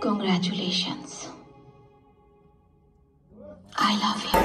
Congratulations. I love you.